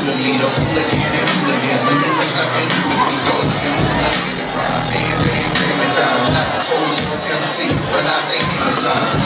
cooler me, the. The and MC, I say I'm